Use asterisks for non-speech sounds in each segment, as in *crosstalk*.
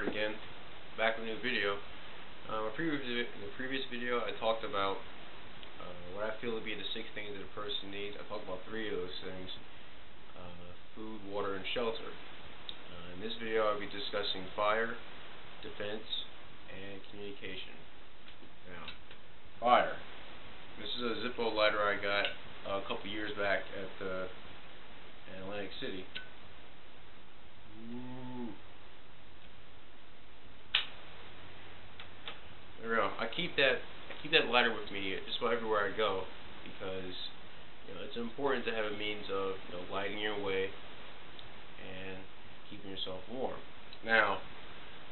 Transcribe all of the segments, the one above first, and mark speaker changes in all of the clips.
Speaker 1: Again, back with a new video. Previous, in the previous video I talked about uh, what I feel to be the six things that a person needs. I talked about three of those things, uh, food, water, and shelter. Uh, in this video I'll be discussing fire, defense, and communication. Now, fire. This is a Zippo lighter I got uh, a couple years back at uh, Atlantic City. There we go. I keep that I keep that lighter with me just about everywhere I go because you know it's important to have a means of you know lighting your way and keeping yourself warm. Now,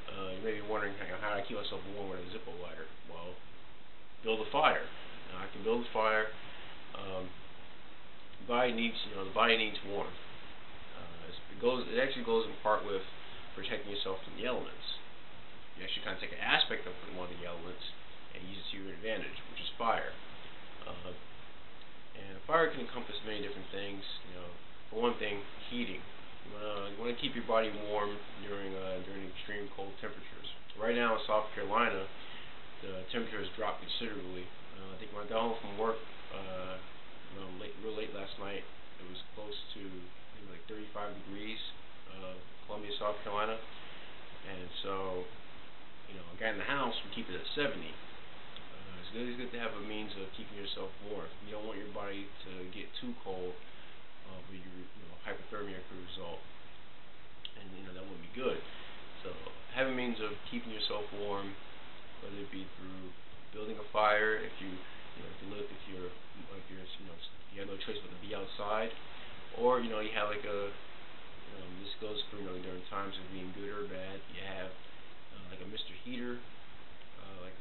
Speaker 1: uh, you may be wondering you know, how do I keep myself warm with a Zippo lighter? Well, build a fire. Now, I can build a fire. Um, the body needs you know the body needs warmth. Uh, it goes it actually goes in part with protecting yourself from the elements you actually kind of take an aspect of one of the elements and use it to your advantage, which is fire. Uh, and fire can encompass many different things. You know, for one thing, heating. You want to keep your body warm during uh, during extreme cold temperatures. Right now in South Carolina, the temperature has dropped considerably. Uh, I think when I got home from work, uh, you know, late, real late last night, it was close to like 35 degrees, uh, Columbia, South Carolina, and so you know, a guy in the house would keep it at 70. It's good, it's good to have a means of keeping yourself warm. You don't want your body to get too cold, uh, where you, you know, hypothermia could result, and you know that wouldn't be good. So have a means of keeping yourself warm, whether it be through building a fire, if you, you know, if you live, if you're, if you're, you know, you have no choice but to be outside, or you know, you have like a, um, this goes through, you know, during times of being good or bad, you have uh, like a Mr. Heater,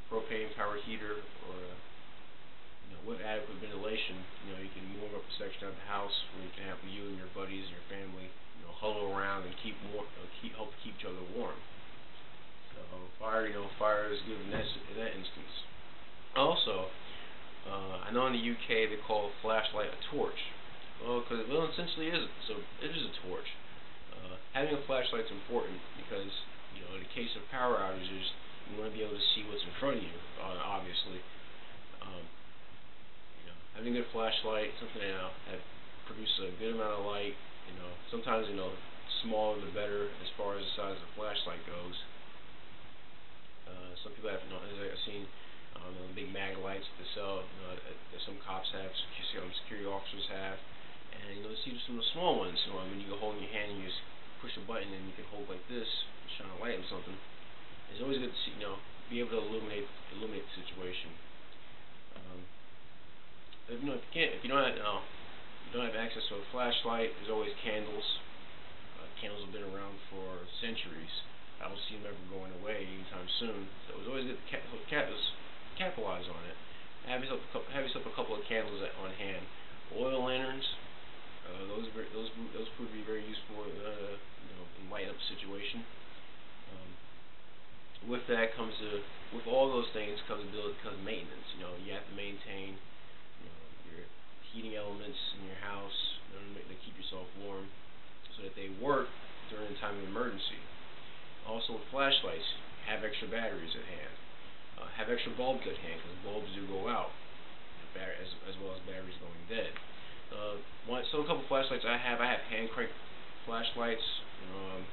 Speaker 1: propane power heater, or a, you know, with adequate ventilation, you know, you can warm up a section of the house where you can have you and your buddies and your family, you know, huddle around and keep warm, uh, keep help keep each other warm. So fire, you know, fire is good in that in that instance. Also, uh, I know in the UK they call a flashlight a torch. Well, because well, essentially is so it is a torch. Uh, having a flashlight is important because you know, in the case of power outages, you want to be able to see what's in front of you, uh, obviously. Um, you know, having a good flashlight, something you know, that produces a good amount of light, you know, sometimes, you know, smaller the better as far as the size of the flashlight goes. Uh, some people have, you know, as I've seen, um, you big Maglites that sell, you know, that some cops have, some security officers have, and you know, see some of the small ones, you know, I mean, you can hold in your hand and you just push a button and you can hold like this, shine a light on something. It's always good to see, you know, be able to illuminate illuminate the situation. Um, if, you know, if you can't, if you don't have, know, you don't have access to a flashlight, there's always candles. Uh, candles have been around for centuries. I don't see them ever going away anytime soon. So it's always good to cap cap capitalize on it. Have yourself a couple, have yourself a couple of candles on hand. Oil lanterns, uh, those those those prove to be very useful, uh, you know, in light up situation. With that comes a, with all those things comes build comes maintenance. You know, you have to maintain, you know, your heating elements in your house in order to keep yourself warm, so that they work during a time of emergency. Also, with flashlights, have extra batteries at hand. Uh, have extra bulbs at hand because bulbs do go out, as, as well as batteries going dead. Uh, one, so a couple flashlights I have, I have hand crank flashlights. Um,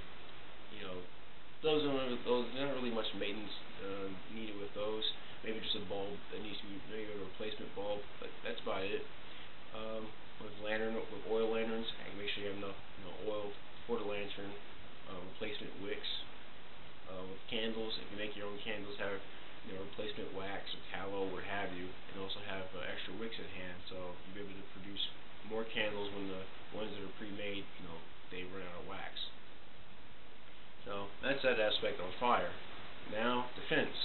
Speaker 1: you know, those are those not really much maintenance uh, needed with those. Maybe just a bulb that needs to be maybe a replacement bulb, but that's about it. Um, with lantern, with oil lanterns, and make sure you have enough you know, oil for the lantern. Uh, replacement wicks. Uh, with candles, if you make your own candles, have you know, replacement wax or tallow, what have you, and also have uh, extra wicks at hand, so you'll be able to produce more candles when the ones that are pre-made, you know, they run out of wax. So that's that aspect on fire. Now defense,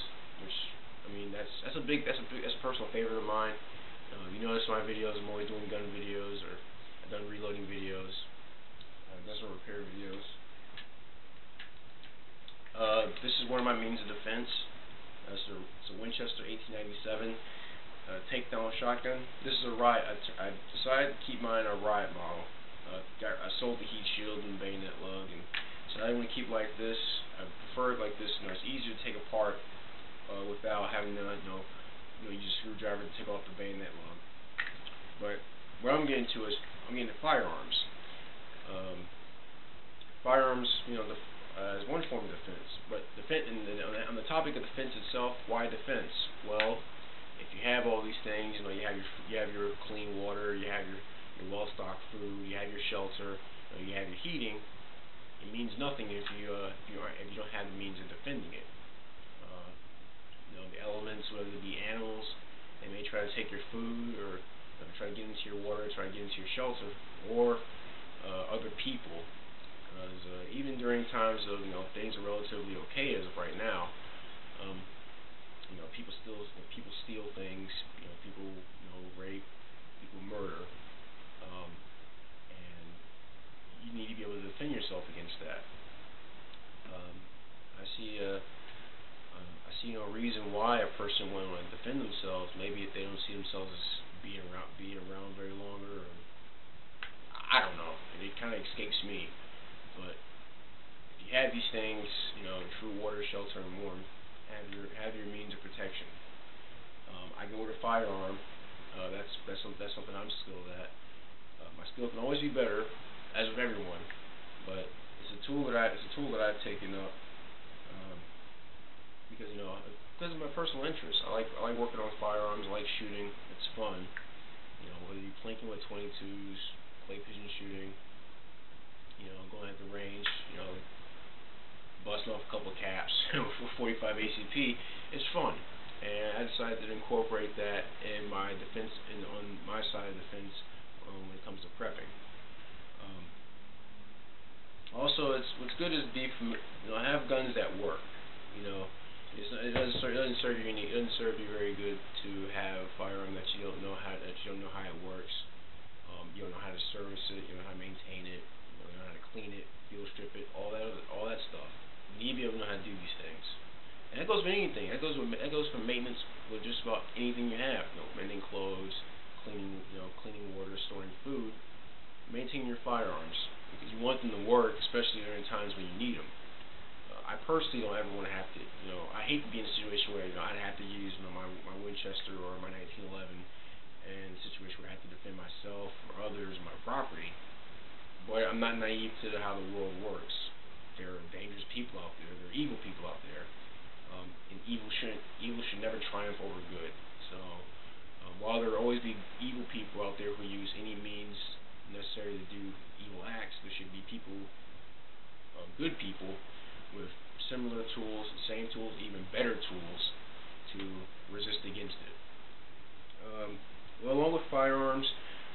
Speaker 1: which I mean that's that's a big that's a big, that's a personal favorite of mine. Uh, you notice my videos, I'm always doing gun videos or I've done reloading videos, uh, done some repair videos. Uh, this is one of my means of defense. Uh, it's, a, it's a Winchester 1897 uh, takedown shotgun. This is a riot. I, decided to keep mine a riot model. Uh, got, I sold the heat shield and bayonet lug and So I want to keep like this. I prefer it like this. You know, it's easier to take apart uh, without having to, you know, you know, use a screwdriver to take off the bayonet lug. But what I'm getting to is I'm getting to firearms. Um, firearms, you know, the, uh, is one form of defense. But defense, and the, on the topic of defense itself, why defense? Well, if you have all these things, you know, you have your you have your clean water, you have your your well-stocked food, you have your shelter, you, know, you have your heating. It means nothing if you uh, if you aren't, if you don't have the means of defending it. Uh, you know, the elements, whether it be animals, they may try to take your food or you know, try to get into your water, try to get into your shelter, or uh, other people. Because uh, even during times of you know things are relatively okay as of right now, um, you know, people still people steal things. You know, people you know rape, people murder, um, you need to be able to defend yourself against that. Um, I see a. Uh, I see no reason why a person would want to defend themselves. Maybe if they don't see themselves as being around, being around very longer, or I don't know. It, it kind of escapes me. But if you have these things, you know, true water, shelter, and warmth, have your have your means of protection. Um, I go with a firearm. Uh, that's that's that's something I'm skilled at. Uh, my skill can always be better, as with everyone, but it's a tool that I it's a tool that I've taken up um, because you know because of my personal interest. I like I like working on firearms. I like shooting. It's fun. You know whether you're plinking with 22s, clay pigeon shooting. You know going at the range. You know busting off a couple of caps *laughs* with 45 ACP, it's fun. And I decided to incorporate that in my defense, in, on my side of the fence um, when it comes to prepping. Also, it's what's good is be from, you know have guns that work. You know, it's, it doesn't serve, it doesn't serve you any, it doesn't serve you very good to have a firearm that you don't know how that you don't know how it works. Um, you don't know how to service it. You don't know how to maintain it. You don't know how to clean it, field strip it, all that all that stuff. You need to be able to know how to do these things. And that goes with anything. That goes with that goes for maintenance with just about anything you have. You know, mending clothes, cleaning you know cleaning water, storing food, maintaining your firearms because you want them to work, especially during times when you need them. Uh, I personally don't ever want to have to. You know, I hate to be in a situation where you know I'd have to use you know my my Winchester or my 1911 in a situation where I have to defend myself or others, my property. But I'm not naive to how the world works there are dangerous people out there. There are evil people out there, um, and evil shouldn't evil should never triumph over good. So uh, while there will always be evil people out there who use any means necessary to do evil acts, there should be people, uh, good people, with similar tools, same tools, even better tools to resist against it. Um, well, along with firearms,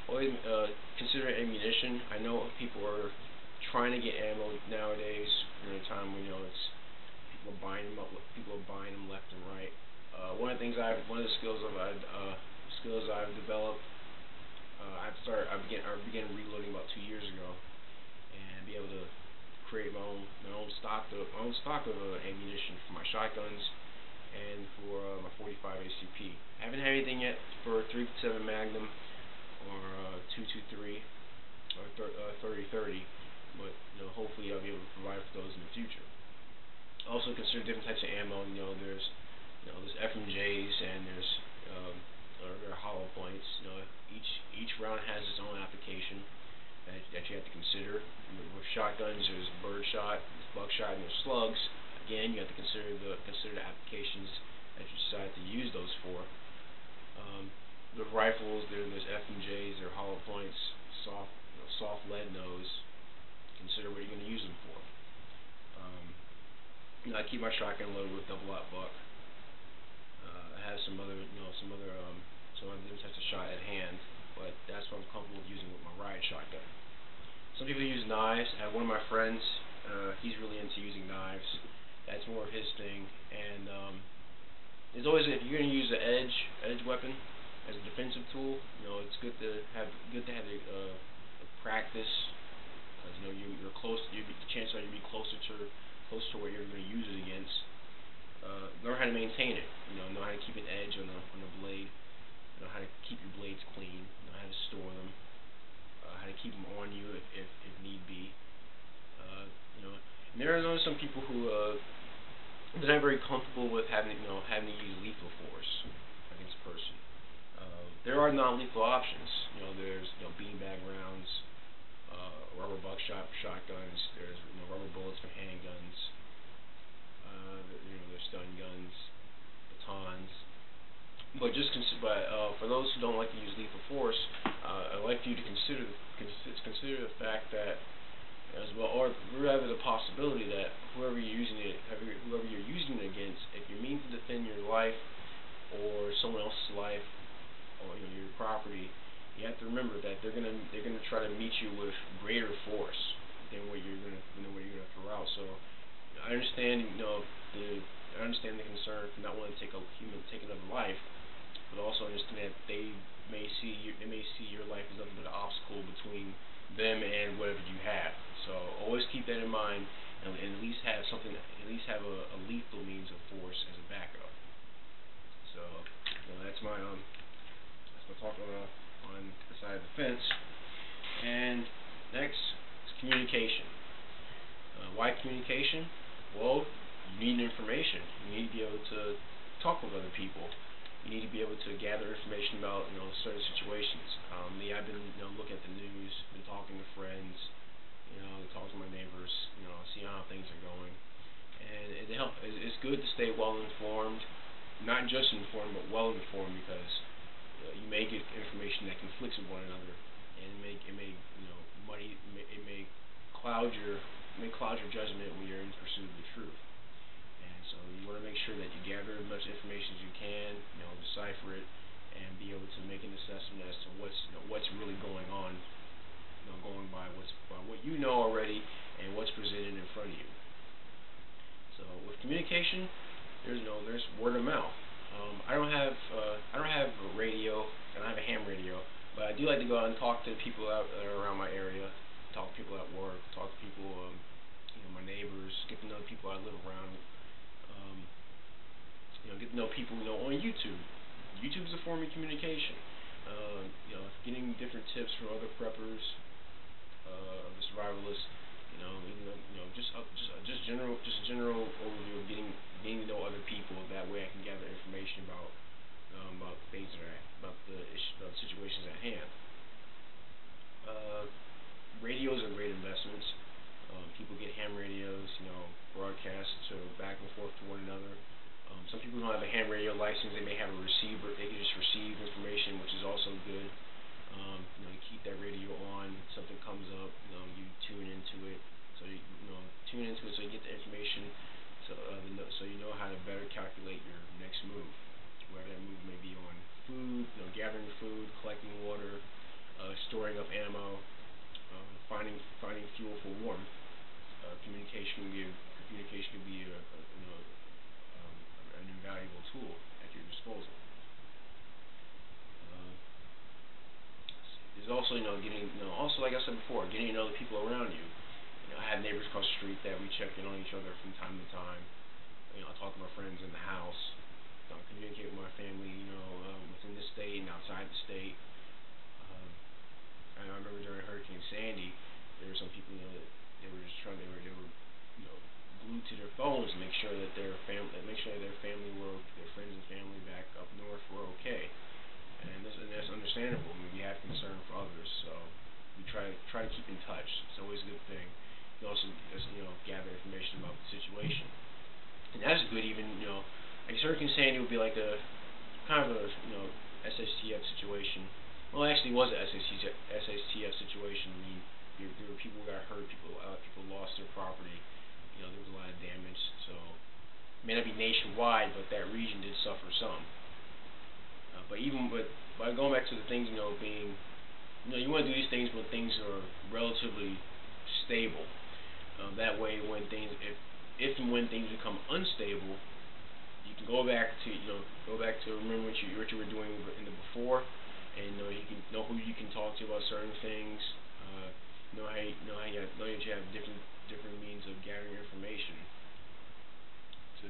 Speaker 1: always uh, consider ammunition. I know people are trying to get ammo nowadays during a time when you know it's people are buying them up, people are buying them left and right. Uh, one of the things I've, one of the skills I've, uh, skills I've developed, uh, I've started, I began, I began reloading about two years ago, and be able to create my own, my own stock of, my own stock of uh, ammunition for my shotguns and for uh, my 45 ACP. I haven't had anything yet for 357 Magnum or uh, 223 or uh, 3030 but you know, hopefully I'll be able to provide for those in the future. Also consider different types of ammo. You know, there's you know there's FMJs and there's um, or are hollow points. You know, each each round has its own application that, that you have to consider. With shotguns, there's birdshot, there's buckshot, and there's slugs. Again, you have to consider the consider the applications that you decide to use those for. Um, with rifles, there, there's FMJs, there are hollow points, soft you know, soft lead nose, consider what you're going to use them for. Um, you know, I keep my shotgun loaded with double aught buck. Uh, I have some other, you know, some other, um, some other different types of shot at hand, but that's what I'm comfortable with using with my riot shotgun. Some people use knives. I have one of my friends. Uh, he's really into using knives. That's more of his thing. And um, there's always if you're going to use an edge edge weapon as a defensive tool, you know, it's good to have good to have a, uh, a practice because you know you, you're close. You the chances are you'll be closer to close to where you're going to use it against. Uh, learn how to maintain it. You know, know how to keep an edge on the on the blade. Know how to keep your blades clean. Know how to store them. Uh, how to keep them on you if if, if need be. Uh, you know, there are some people who uh, they're not very comfortable with having you know having to use lethal force against a person. Uh, there are non-lethal options. You know, there's you know beanbag rounds, uh, rubber buckshot shotguns. There's you know rubber bullets for handguns. Uh, you know, there's stun guns, batons. But just cons- but uh, for those who don't like to use lethal force, uh, I'd like for you to consider consider the fact that as well, or rather the possibility that whoever you're using it, whoever you're using it against, if you mean to defend your life or someone else's life or you know, your property, you have to remember that they're gonna they're gonna try to meet you with greater force than what you're gonna than what you're gonna throw out. So I understand you know the I understand the concern for not wanting to take a human take another life, but also understand that they may see you they may see your life as nothing but an obstacle between them and whatever you have. So always keep that in mind and, and at least have something at least have a, a lethal means of force as a backup. So you know, that's my um that's my talk on uh, on the side of the fence. And next is communication. Uh, why communication? Well, you need information. You need to be able to talk with other people. You need to be able to gather information about you know certain situations. Um, me, I've been you know looking at the news, been talking to friends, you know, talking to my neighbors, you know, see how things are going, and it help. It's good to stay well informed, not just informed but well informed because uh, you may get information that conflicts with one another, and it may it may you know muddy it may cloud your it may cloud your judgment when you're in pursuit of the truth. And so you want to make sure that you gather as much information as you can, you know, decipher it, and be able to make an assessment as to what's you know, what's really going on, you know, going by what's by what you know already and what's presented in front of you. So with communication, there's you no know, there's word of mouth. Um, I don't have uh, I don't have a radio. And I have a ham radio, but I do like to go out and talk to people out are around my area, talk to people at work, talk to people, um, you know, my neighbors, get to know the people I live around. You know, get to know people you know on YouTube. YouTube is a form of communication. Uh, you know, getting different tips from other preppers, uh, the survivalists. You know, even though, you know, just uh, just uh, just general just general overview of getting getting to know other people. That way, I can gather information about um, about things that are about the issue, about situations at hand. Uh, radios are great investments. Um, people get ham radios, you know, broadcast to back and forth to one another. Some people don't have a ham radio license. They may have a receiver. They can just receive information, which is also good. Um, you know, you keep that radio on. Something comes up, you know, you tune into it. So you, you know, tune into it so you get the information. So uh, so you know how to better calculate your next move, whether that move may be on food, you know, gathering food, collecting water, uh, storing up ammo, uh, finding finding fuel for warmth. Uh, communication can be communication can be a, a you know an invaluable tool at your disposal. Uh, there's also, you know, getting, you know, also like I said before, getting to know the people around you. You know, I have neighbors across the street that we check in on each other from time to time. You know, I talk to my friends in the house. You know, communicate with my family, you know, um, within the state and outside the state. Um, and I remember during Hurricane Sandy, there were some people, you know, that they were just trying, they were, they were, you know, glued to their phones to make sure that their family, make sure that their family were, their friends and family back up north were okay. And, this, and that's understandable. I mean, we have concern for others, so we try to try to keep in touch. It's always a good thing. You also just, you know gather information about the situation, and that's good. Even you know, like Hurricane Sandy would be like a kind of a you know SHTF situation. Well, actually, was a SHTF, SHTF situation. I mean, there, there were people who got hurt, people uh, people lost their property you know, there was a lot of damage. So it may not be nationwide, but that region did suffer some. Uh, but even but by going back to the things, you know, being, you know, you want to do these things when things are relatively stable. Um, that way, when things, if if and when things become unstable, you can go back to, you know, go back to remember what you what you were doing in the before, and you know you can know who you can talk to about certain things. Uh, know how you, know how you have, know that you have different different means of gathering information to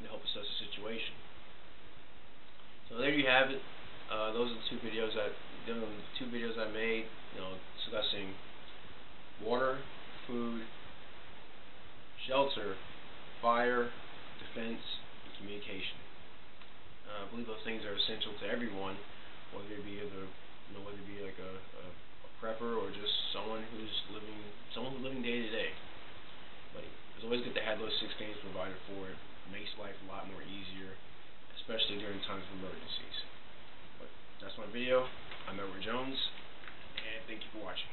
Speaker 1: to help assess the situation. So there you have it. Uh, those are the two videos that the two videos I made, you know, discussing water, food, shelter, fire, defense, and communication. Uh, I believe those things are essential to everyone, whether it be either, you know, whether it be like a, a, a prepper or just someone who's living, someone who's living day to day. But it's always good to have those six things provided for. It makes life a lot more easier, especially during times of emergencies. But that's my video. I'm Edward Jones, and thank you for watching.